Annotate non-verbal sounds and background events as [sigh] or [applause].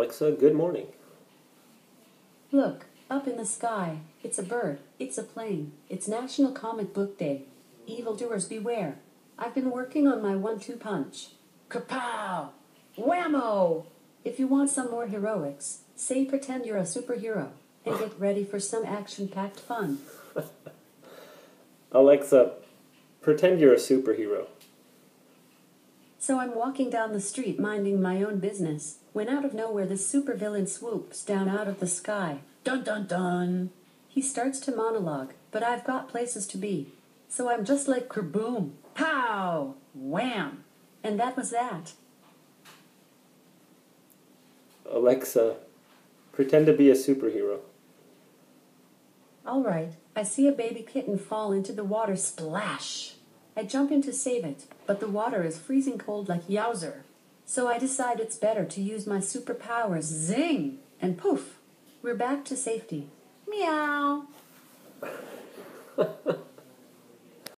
Alexa, good morning. Look, up in the sky. It's a bird. It's a plane. It's National Comic Book Day. Evildoers beware. I've been working on my one-two punch. Kapow! Whammo! If you want some more heroics, say pretend you're a superhero and get [laughs] ready for some action-packed fun. [laughs] Alexa, pretend you're a superhero. So I'm walking down the street minding my own business when out of nowhere this supervillain swoops down out of the sky. Dun dun dun! He starts to monologue, but I've got places to be. So I'm just like kerboom, pow, wham! And that was that. Alexa, pretend to be a superhero. All right, I see a baby kitten fall into the water splash. I jump in to save it, but the water is freezing cold like yowzer. So I decide it's better to use my superpowers. Zing! And poof! We're back to safety. Meow! [laughs]